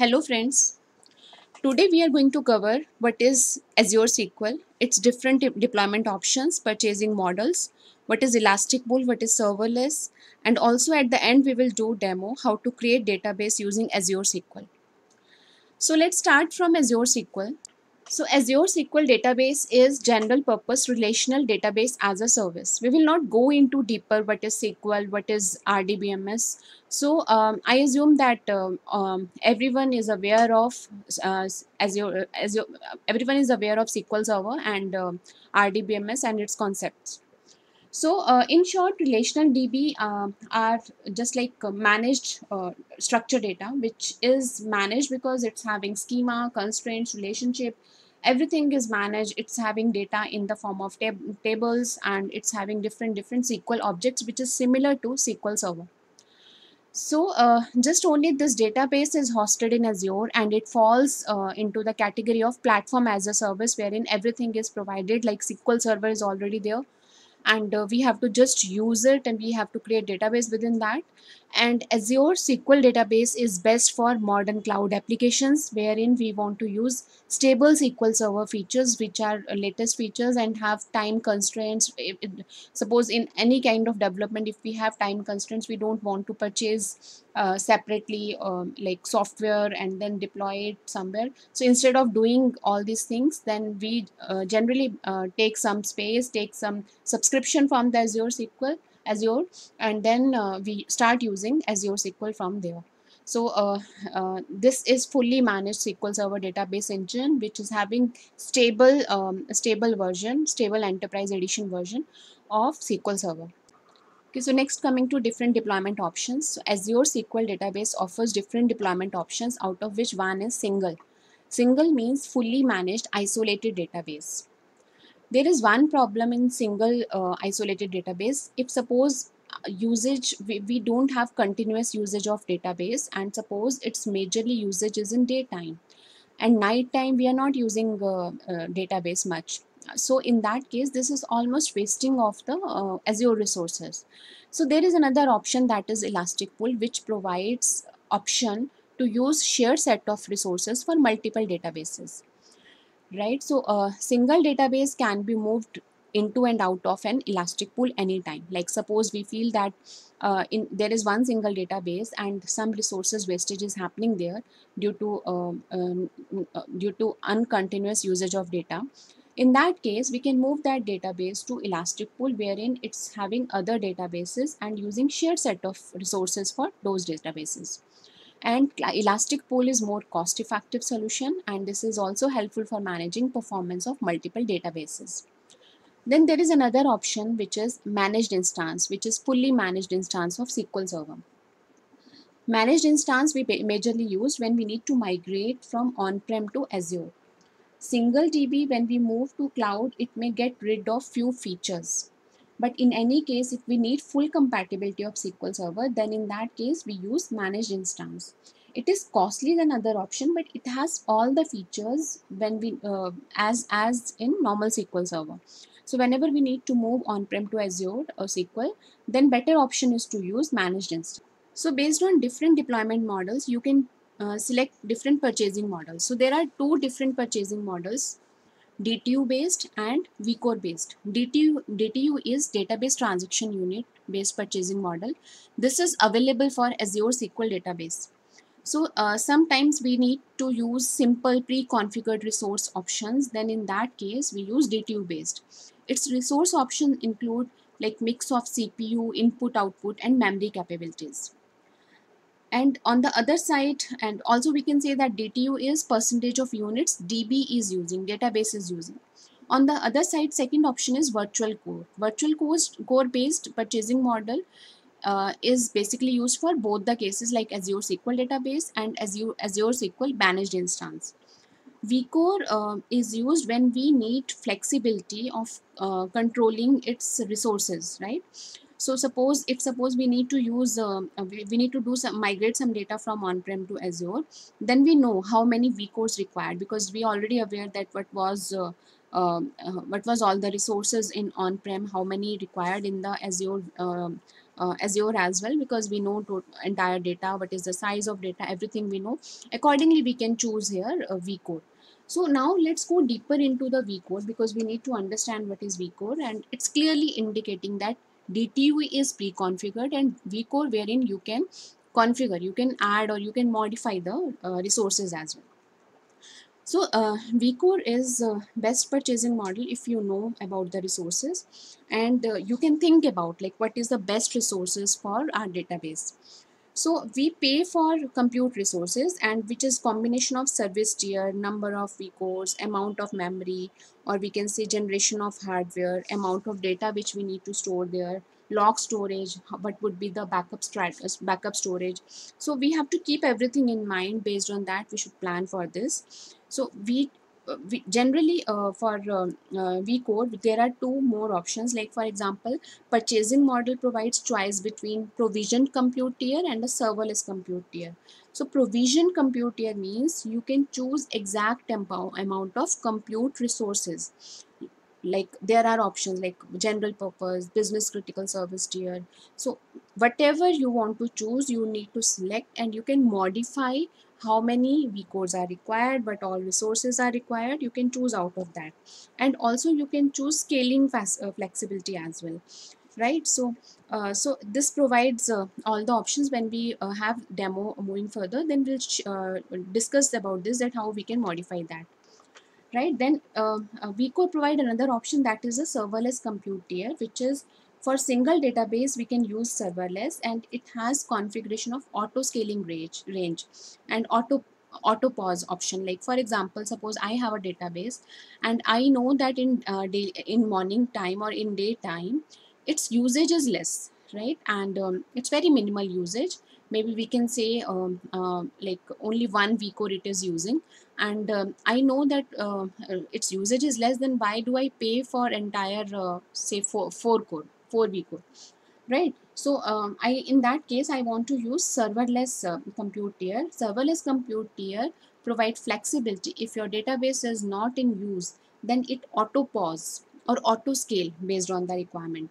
Hello friends. Today we are going to cover what is Azure SQL, its different de- deployment options, purchasing models, what is Elastic Pool, what is serverless, and also at the end we will do demo how to create database using Azure SQL. So let's start from Azure SQL. So Azure SQL database is general purpose relational database as a service. We will not go into deeper what is SQL, what is RDBMS. So um, I assume that um, um, everyone is aware of uh, Azure, Azure, everyone is aware of SQL Server and um RDBMS and its concepts. So uh, in short, relational DB uh, are just like uh, managed uh, structure data, which is managed because it's having schema, constraints, relationship, everything is managed. It's having data in the form of tab- tables and it's having different different sql objects which is similar to sql server. So uh, just only this database is hosted in azure and it falls uh, into the category of platform as a service wherein everything is provided like sql server is already there and uh, we have to just use it and we have to create database within that and azure sql database is best for modern cloud applications wherein we want to use stable sql server features which are latest features and have time constraints. Suppose in any kind of development if we have time constraints we don't want to purchase uh, separately um, like software and then deploy it somewhere. So instead of doing all these things then we uh, generally uh, take some space take some subscription from the azure sql azure and then uh, we start using azure sql from there so uh, uh, this is fully managed sql server database engine which is having stable um, stable version stable enterprise edition version of sql server Okay, so next coming to different deployment options. So Azure SQL database offers different deployment options out of which one is single. Single means fully managed isolated database. There is one problem in single uh, isolated database. If suppose uh, usage we, we don't have continuous usage of database and suppose its majorly usage is in daytime and night time we are not using uh, uh, database much. So in that case this is almost wasting of the uh, azure resources. So there is another option that is elastic pool which provides option to use shared set of resources for multiple databases right? So a single database can be moved into and out of an elastic pool anytime. Like suppose we feel that uh, in there is one single database and some resources wastage is happening there due to um, um, uh, due to uncontinuous usage of data. In that case we can move that database to elastic pool wherein it's having other databases and using shared set of resources for those databases and elastic pool is more cost effective solution and this is also helpful for managing performance of multiple databases. Then there is another option which is managed instance which is fully managed instance of sql server. Managed instance we majorly use when we need to migrate from on-prem to azure. Single db when we move to cloud it may get rid of few features but in any case if we need full compatibility of sql server then in that case we use managed instance. It is costly than other option but it has all the features when we uh, as as in normal sql server. So whenever we need to move on-prem to azure or sql then better option is to use managed instance. So based on different deployment models you can uh, select different purchasing models. So there are two different purchasing models DTU based and vCore based. DTU, DTU is database transaction unit based purchasing model. This is available for Azure SQL database. So uh, sometimes we need to use simple pre-configured resource options. Then in that case, we use DTU based. Its resource options include like mix of CPU, input, output, and memory capabilities and on the other side and also we can say that dtu is percentage of units db is using database is using. On the other side second option is virtual core virtual core based purchasing model uh, is basically used for both the cases like azure sql database and azure azure sql managed instance. Vcore uh, is used when we need flexibility of uh, controlling its resources right so suppose if suppose we need to use uh, we, we need to do some migrate some data from on-prem to azure then we know how many vcores required because we already aware that what was uh, um, uh, what was all the resources in on-prem how many required in the azure um, uh, Azure as well because we know to entire data, what is the size of data, everything we know. Accordingly, we can choose here vCore. So now let's go deeper into the vCore because we need to understand what is vCore and it's clearly indicating that DTU is pre-configured and vCore wherein you can configure, you can add or you can modify the uh, resources as well. So uh, vCore is uh, best purchasing model if you know about the resources and uh, you can think about like what is the best resources for our database. So we pay for compute resources and which is combination of service tier, number of vCores, amount of memory or we can say generation of hardware, amount of data which we need to store there, log storage, what would be the backup strat backup storage. So we have to keep everything in mind based on that we should plan for this so we, uh, we generally uh, for uh, uh, vCore there are two more options. Like for example purchasing model provides choice between provisioned compute tier and a serverless compute tier. So provision compute tier means you can choose exact amount of compute resources. Like there are options like general purpose business critical service tier. So whatever you want to choose you need to select and you can modify how many vCores are required, but all resources are required, you can choose out of that. And also you can choose scaling uh, flexibility as well right? So uh, so this provides uh, all the options. When we uh, have demo moving further then we'll uh, discuss about this that how we can modify that right? Then uh, uh, we could provide another option that is a serverless compute tier which is for single database, we can use serverless and it has configuration of auto scaling range, range and auto auto pause option. Like for example suppose i have a database and i know that in uh, day in morning time or in daytime its usage is less right? And um, it's very minimal usage. Maybe we can say um, uh, like only one vcore it is using. And um, i know that uh, its usage is less than why do i pay for entire uh, say four, four core 4 vCore right? So um, I in that case I want to use serverless uh, compute tier. Serverless compute tier provide flexibility. If your database is not in use then it auto pause or auto scale based on the requirement.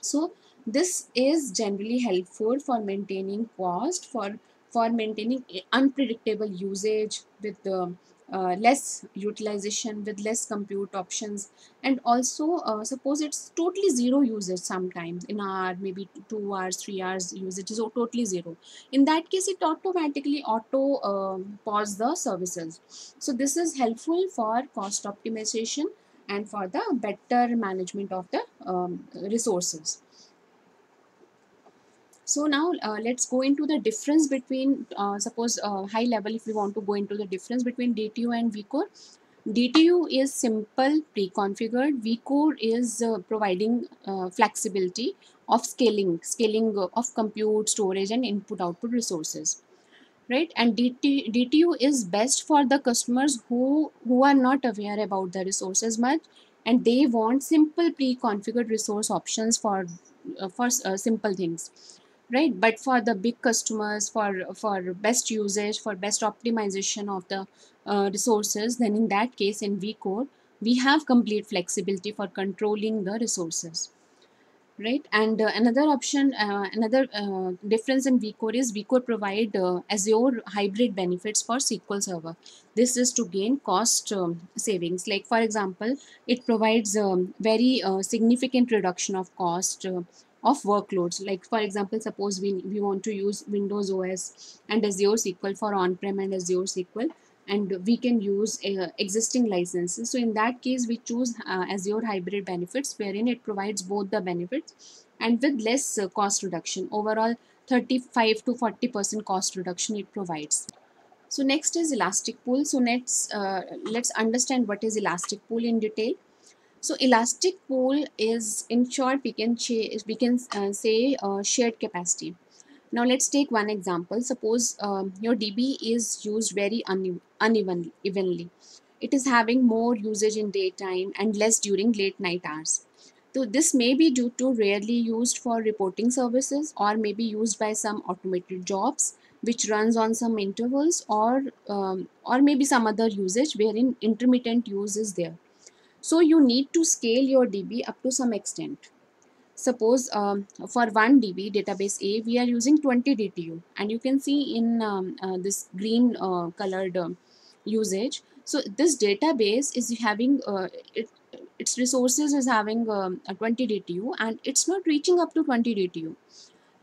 So this is generally helpful for maintaining cost for for maintaining unpredictable usage with the uh, less utilization with less compute options. And also uh, suppose it's totally zero usage sometimes. In our maybe two hours three hours usage is totally zero. In that case it automatically auto uh, pause the services. So this is helpful for cost optimization and for the better management of the um, resources so now uh, let's go into the difference between, uh, suppose uh, high level if we want to go into the difference between DTU and vCore. DTU is simple pre-configured, vCore is uh, providing uh, flexibility of scaling, scaling of compute, storage and input-output resources. Right, and DT, DTU is best for the customers who, who are not aware about the resources much and they want simple pre-configured resource options for, uh, for simple things right but for the big customers for for best usage for best optimization of the uh, resources then in that case in vCore we have complete flexibility for controlling the resources. Right and uh, another option uh, another uh, difference in vCore is vCore provide uh, Azure hybrid benefits for SQL Server. This is to gain cost um, savings. Like for example it provides um, very uh, significant reduction of cost uh, of workloads. Like for example suppose we, we want to use windows os and azure sql for on-prem and azure sql and we can use uh, existing licenses. So in that case we choose uh, azure hybrid benefits wherein it provides both the benefits and with less uh, cost reduction. Overall 35 to 40 percent cost reduction it provides. So next is elastic pool. So let's uh, let's understand what is elastic pool in detail so elastic pool is in short we can we can uh, say uh, shared capacity. Now let's take one example. Suppose um, your DB is used very unevenly. Evenly. It is having more usage in daytime and less during late night hours. So this may be due to rarely used for reporting services or may be used by some automated jobs which runs on some intervals or um, or maybe some other usage wherein intermittent use is there. So you need to scale your DB up to some extent. suppose um, for 1 db database a we are using 20 dtu and you can see in um, uh, this green uh, colored um, usage. So this database is having uh, it, its resources is having um, a 20 dtu and it's not reaching up to 20 dtu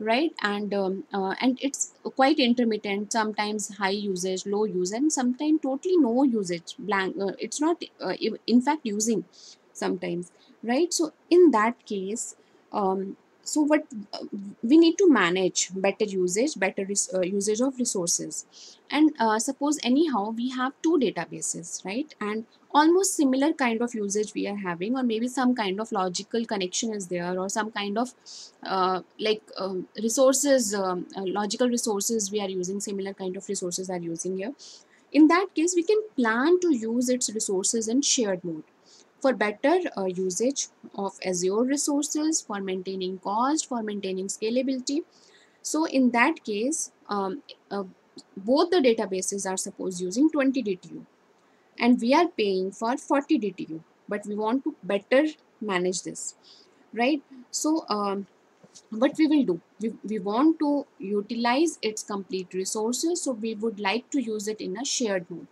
right? And um, uh, and it's quite intermittent sometimes high usage low usage and sometimes totally no usage blank uh, it's not uh, in fact using sometimes right? So in that case um, so what uh, we need to manage better usage better uh, usage of resources. And uh, suppose anyhow we have two databases right? And almost similar kind of usage we are having or maybe some kind of logical connection is there or some kind of uh, like um, resources um, uh, logical resources we are using similar kind of resources are using here. In that case we can plan to use its resources in shared mode for better uh, usage of Azure resources, for maintaining cost, for maintaining scalability. So in that case, um, uh, both the databases are suppose using 20 DTU and we are paying for 40 DTU, but we want to better manage this, right? So um, what we will do, we, we want to utilize its complete resources, so we would like to use it in a shared mode,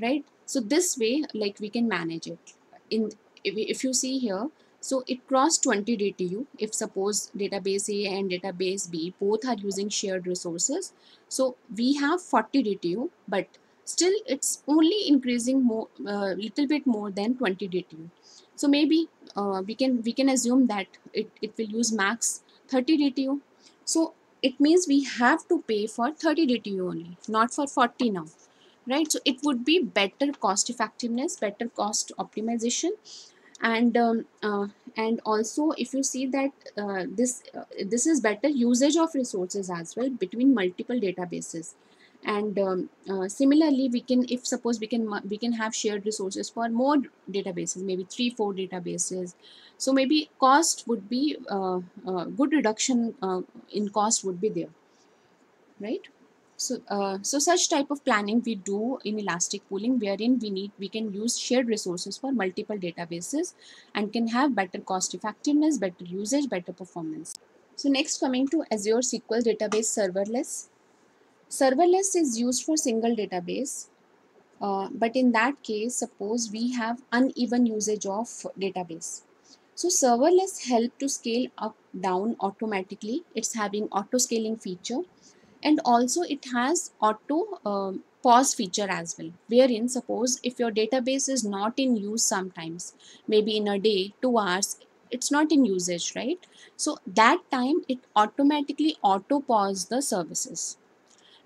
right? So this way, like we can manage it in if, you see here so it crossed 20 DTU if suppose database A and database B both are using shared resources. So we have 40 DTU but still it's only increasing more uh, little bit more than 20 DTU. So maybe uh, we can we can assume that it, it will use max 30 DTU. So it means we have to pay for 30 DTU only not for 40 now right? So it would be better cost effectiveness better cost optimization. And um, uh, and also if you see that uh, this uh, this is better usage of resources as well between multiple databases. And um, uh, similarly we can if suppose we can we can have shared resources for more databases maybe three four databases. So maybe cost would be uh, uh, good reduction in cost would be there right so, uh, so such type of planning we do in elastic pooling wherein we need we can use shared resources for multiple databases and can have better cost effectiveness, better usage, better performance. So next coming to Azure SQL database serverless. Serverless is used for single database uh, but in that case suppose we have uneven usage of database. So serverless help to scale up down automatically. It's having auto scaling feature and also it has auto um, pause feature as well wherein suppose if your database is not in use sometimes maybe in a day two hours it's not in usage right? So that time it automatically auto pause the services.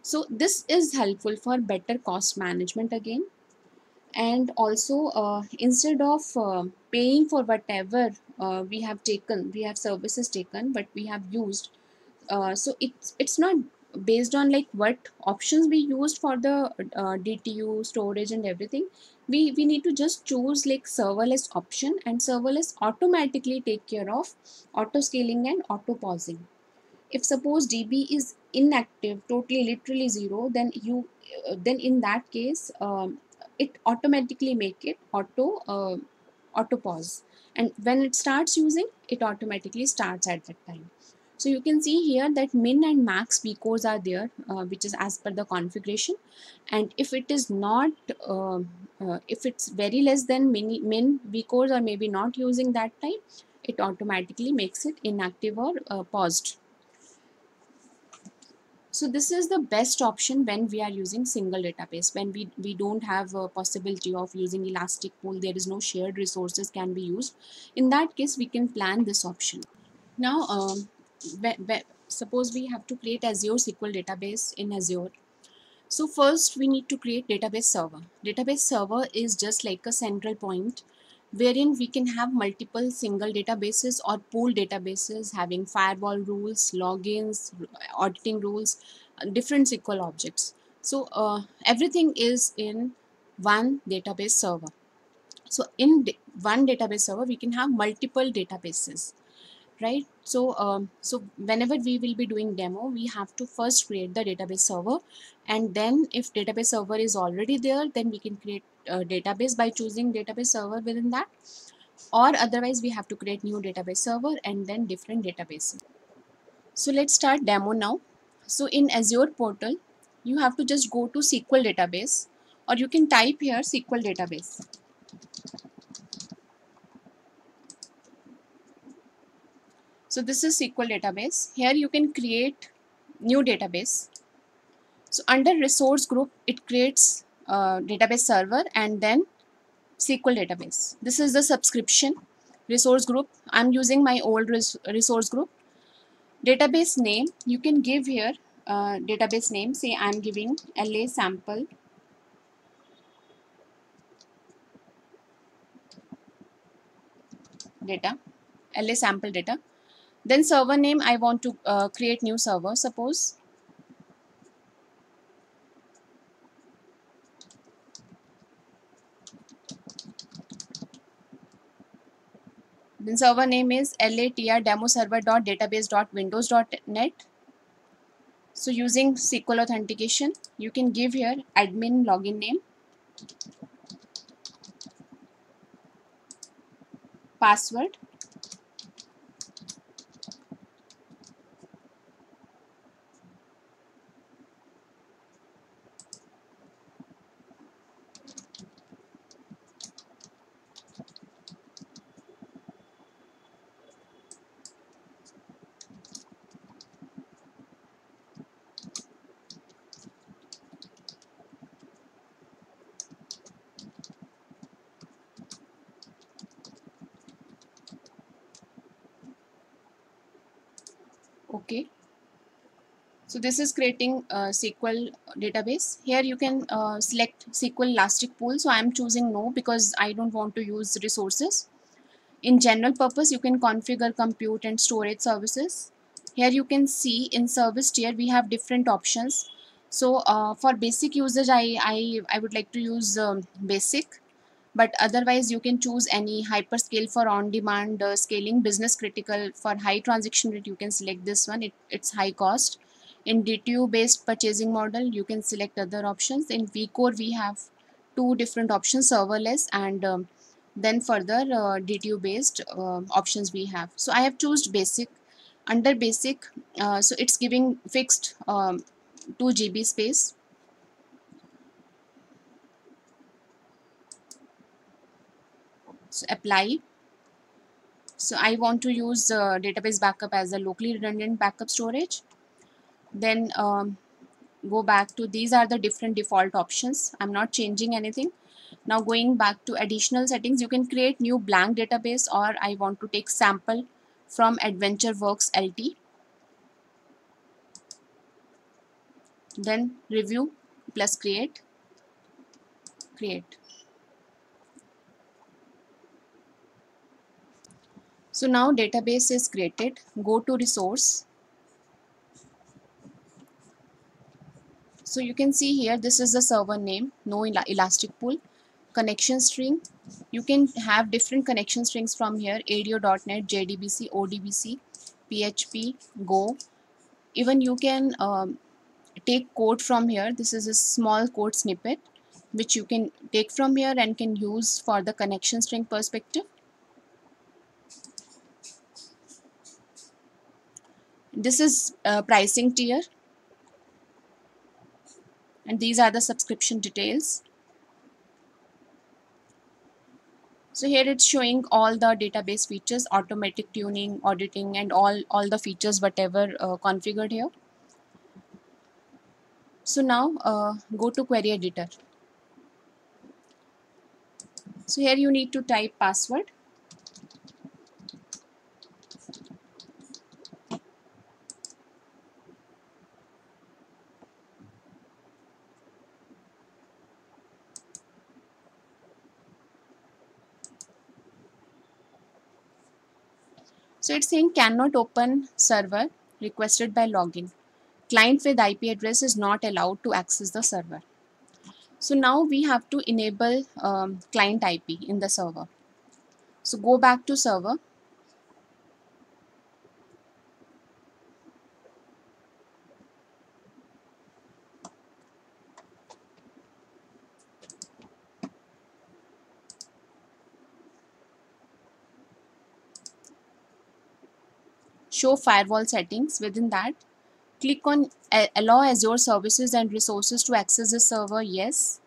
So this is helpful for better cost management again. And also uh, instead of uh, paying for whatever uh, we have taken we have services taken but we have used uh, so it's it's not based on like what options we used for the uh, DTU storage and everything we we need to just choose like serverless option and serverless automatically take care of auto scaling and auto pausing if suppose DB is inactive totally literally zero then you uh, then in that case um, it automatically make it auto uh, auto pause and when it starts using it automatically starts at that time so you can see here that min and max vcores are there uh, which is as per the configuration. And if it is not uh, uh, if it's very less than min, vcores or maybe not using that type it automatically makes it inactive or uh, paused. So this is the best option when we are using single database. When we we don't have a possibility of using elastic pool there is no shared resources can be used. In that case we can plan this option. Now um, suppose we have to create Azure SQL database in Azure. So first we need to create database server. Database server is just like a central point wherein we can have multiple single databases or pool databases having firewall rules, logins, auditing rules, different SQL objects. So uh, everything is in one database server. So in one database server, we can have multiple databases right so um, so whenever we will be doing demo we have to first create the database server and then if database server is already there then we can create a database by choosing database server within that or otherwise we have to create new database server and then different database. So let's start demo now. So in Azure portal, you have to just go to SQL database or you can type here SQL database. So this is SQL database. Here you can create new database. So under resource group, it creates database server and then SQL database. This is the subscription resource group. I'm using my old res resource group. Database name, you can give here uh, database name. Say I'm giving LA sample data, LA sample data. Then server name, I want to uh, create new server. Suppose Then server name is latr. So using SQL authentication, you can give here admin login name, password, okay. So this is creating a SQL database. Here you can uh, select SQL elastic pool. So I am choosing no because I don't want to use resources. In general purpose you can configure compute and storage services. Here you can see in service tier we have different options. So uh, for basic usage I, I, I would like to use um, basic but otherwise you can choose any hyperscale for on-demand uh, scaling business critical. For high transaction rate you can select this one. It, it's high cost. In DTU based purchasing model you can select other options. In vCore we have two different options serverless and um, then further uh, DTU based uh, options we have. So I have chosen basic. Under basic uh, so it's giving fixed um, 2 GB space so apply. So I want to use uh, database backup as a locally redundant backup storage. Then um, go back to these are the different default options. I'm not changing anything. Now going back to additional settings you can create new blank database or I want to take sample from AdventureWorks LT then review plus create. Create So now database is created. Go to resource. So you can see here this is the server name, no elastic pool. Connection string. You can have different connection strings from here ADO.NET, JDBC, ODBC, PHP, Go. Even you can um, take code from here. This is a small code snippet which you can take from here and can use for the connection string perspective. This is uh, pricing tier. And these are the subscription details. So here it's showing all the database features automatic tuning auditing and all all the features whatever uh, configured here. So now uh, go to query editor. So here you need to type password So it's saying cannot open server requested by login. Client with IP address is not allowed to access the server. So now we have to enable um, client IP in the server. So go back to server. Show firewall settings within that. Click on allow azure services and resources to access the server yes.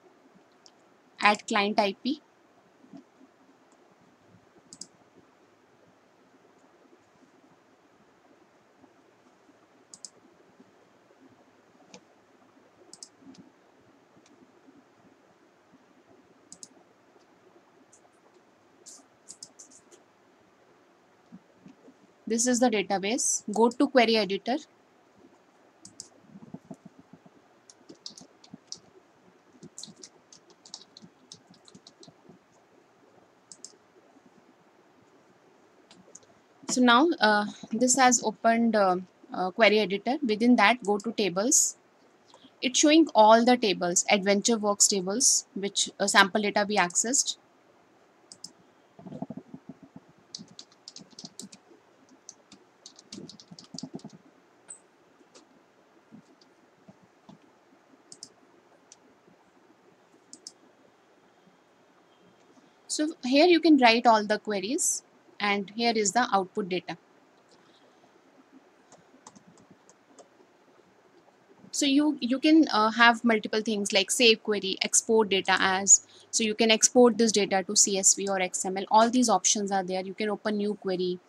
Add client ip this is the database. Go to query editor. So now uh, this has opened uh, uh, query editor. Within that go to tables. It's showing all the tables adventure works tables which uh, sample data we accessed So here you can write all the queries and here is the output data. So you, you can uh, have multiple things like save query, export data as, so you can export this data to CSV or XML. All these options are there. You can open new query.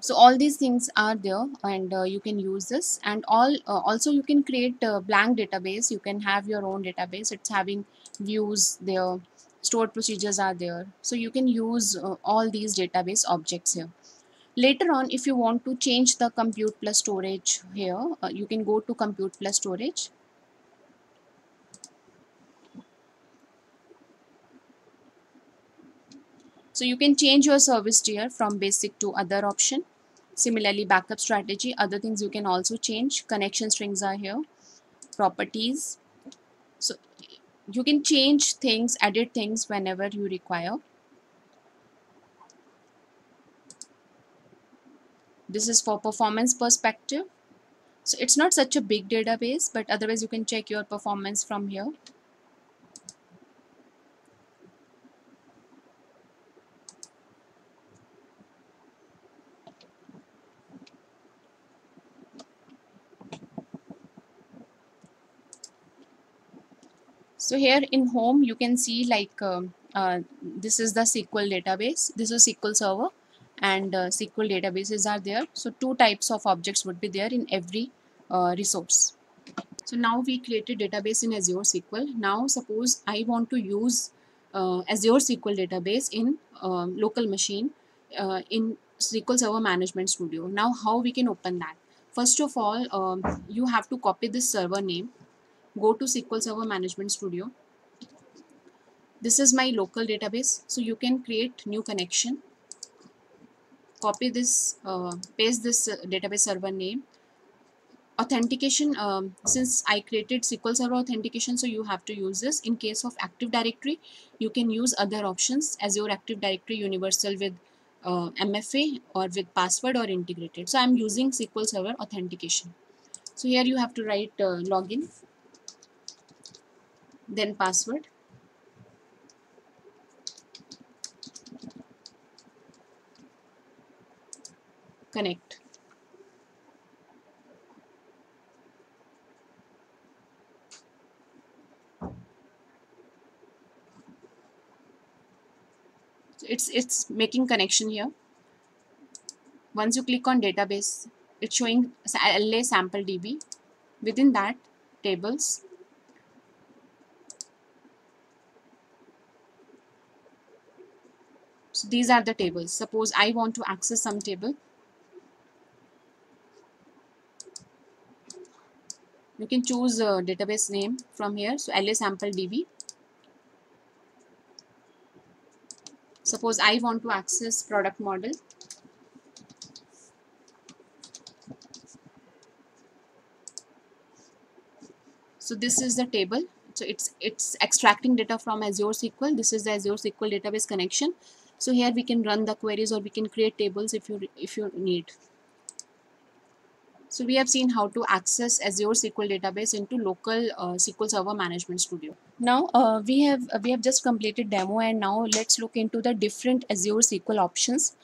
So all these things are there and uh, you can use this and all uh, also you can create a blank database. You can have your own database. It's having views there stored procedures are there. So you can use uh, all these database objects here. Later on if you want to change the compute plus storage here uh, you can go to compute plus storage. So you can change your service tier from basic to other option. Similarly backup strategy other things you can also change. Connection strings are here. Properties you can change things edit things whenever you require. This is for performance perspective. So it's not such a big database but otherwise you can check your performance from here so here in home you can see like uh, uh, this is the SQL database. This is SQL server and uh, SQL databases are there. So two types of objects would be there in every uh, resource. So now we created database in Azure SQL now suppose I want to use uh, Azure SQL database in um, local machine uh, in SQL Server Management Studio. Now how we can open that? First of all um, you have to copy this server name go to SQL Server Management Studio. This is my local database. So you can create new connection. Copy this, uh, paste this uh, database server name. Authentication, um, since I created SQL Server authentication, so you have to use this. In case of Active Directory, you can use other options Azure Active Directory Universal with uh, MFA or with password or integrated. So I'm using SQL Server authentication. So here you have to write uh, login then password. Connect. It's it's making connection here. Once you click on database it's showing LA sample DB within that tables So these are the tables. Suppose I want to access some table. You can choose a database name from here. So LA sample DB. Suppose I want to access product model. So this is the table. So it's it's extracting data from Azure SQL. This is the Azure SQL database connection so here we can run the queries or we can create tables if you if you need so we have seen how to access Azure SQL database into local uh, SQL Server Management Studio. Now uh, we have uh, we have just completed demo and now let's look into the different Azure SQL options.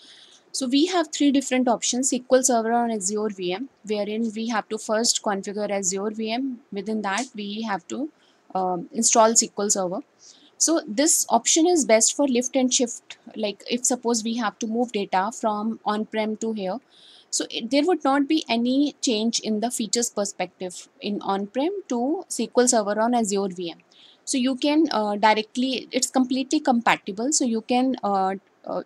So we have three different options SQL Server on Azure VM wherein we have to first configure Azure VM. Within that we have to um, install SQL Server. So this option is best for lift and shift like if suppose we have to move data from on-prem to here. So it, there would not be any change in the features perspective in on-prem to SQL Server on Azure VM. So you can uh, directly, it's completely compatible. So you can uh, uh,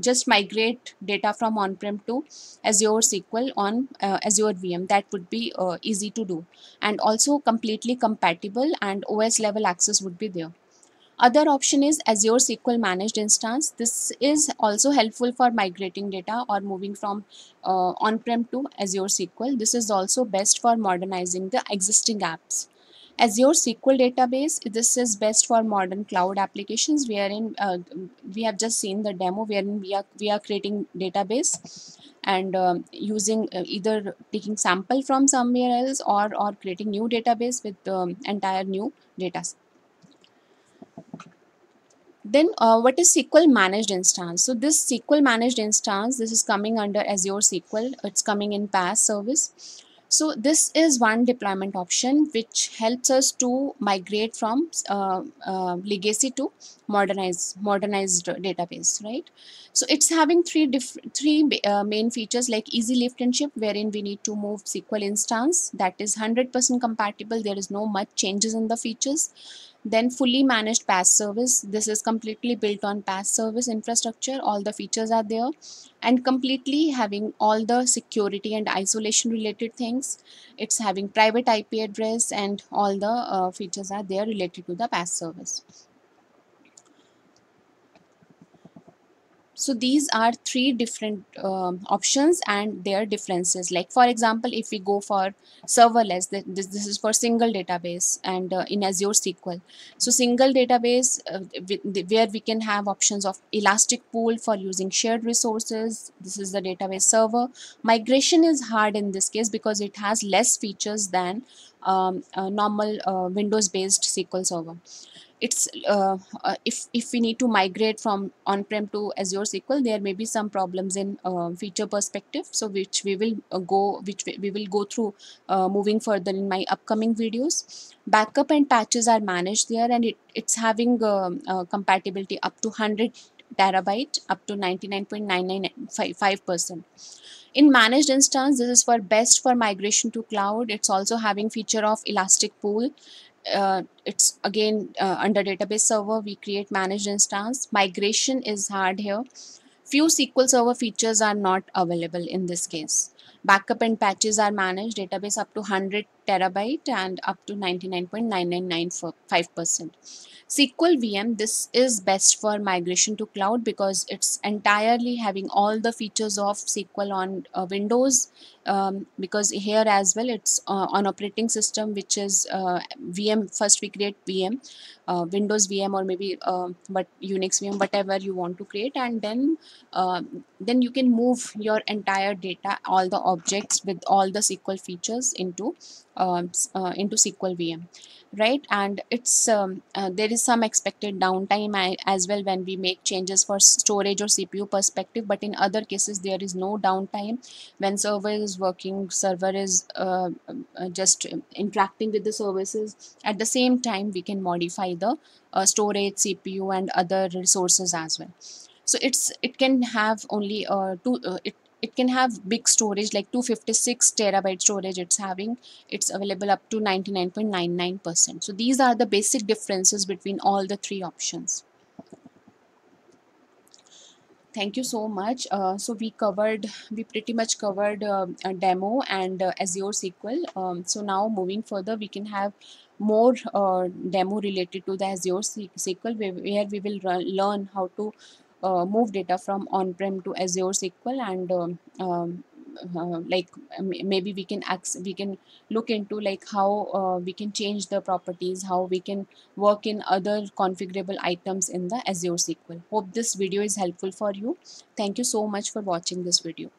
just migrate data from on-prem to Azure SQL on uh, Azure VM. That would be uh, easy to do and also completely compatible and OS level access would be there. Other option is Azure SQL Managed Instance. This is also helpful for migrating data or moving from uh, on-prem to Azure SQL. This is also best for modernizing the existing apps. Azure SQL database, this is best for modern cloud applications wherein uh, we have just seen the demo wherein we are, we are creating database and um, using uh, either taking sample from somewhere else or, or creating new database with um, entire new data. Then uh, what is SQL managed instance? So this SQL managed instance, this is coming under Azure SQL. It's coming in PaaS service so this is one deployment option which helps us to migrate from uh, uh, legacy to modernize modernized database, right? So it's having three different three uh, main features like easy lift and shift wherein we need to move SQL instance that is 100% compatible. There is no much changes in the features then fully managed PaaS service. This is completely built on PaaS service infrastructure. All the features are there and completely having all the security and isolation related things. It's having private IP address and all the uh, features are there related to the PaaS service. So these are three different um, options and their differences. Like for example if we go for serverless this, this is for single database and uh, in azure sql so single database uh, where we can have options of elastic pool for using shared resources. This is the database server. Migration is hard in this case because it has less features than um, normal uh, windows based sql server it's uh, uh, if if we need to migrate from on-prem to Azure SQL, there may be some problems in uh, feature perspective. So which we will uh, go, which we, will go through uh, moving further in my upcoming videos. Backup and patches are managed there, and it it's having uh, compatibility up to 100 terabyte, up to 99.995 percent. In managed instance, this is for best for migration to cloud. It's also having feature of elastic pool uh, it's again uh, under database server we create managed instance. Migration is hard here. Few SQL server features are not available in this case backup and patches are managed. Database up to 100 terabyte and up to 99.9995 percent. SQL VM, this is best for migration to cloud because it's entirely having all the features of SQL on uh, Windows um, because here as well it's uh, on operating system which is uh, VM first we create VM uh, Windows VM or maybe uh, but Unix VM whatever you want to create. And then uh, then you can move your entire data all the objects with all the SQL features into um, into SQL VM right? And it's um, uh, there is some expected downtime as well when we make changes for storage or cpu perspective but in other cases there is no downtime. When server is working server is uh, uh, just interacting with the services at the same time we can modify the uh, storage cpu and other resources as well so it's it can have only uh, two uh, it it can have big storage like 256 terabyte storage it's having. It's available up to 99.99 percent. So these are the basic differences between all the three options. Thank you so much. Uh, so we covered we pretty much covered uh, a demo and uh, azure sql um, so now moving further we can have more uh, demo related to the azure sql where, where we will learn how to move data from on-prem to Azure SQL and um, um, uh, like maybe we can we can look into like how uh, we can change the properties how we can work in other configurable items in the Azure SQL hope this video is helpful for you. Thank you so much for watching this video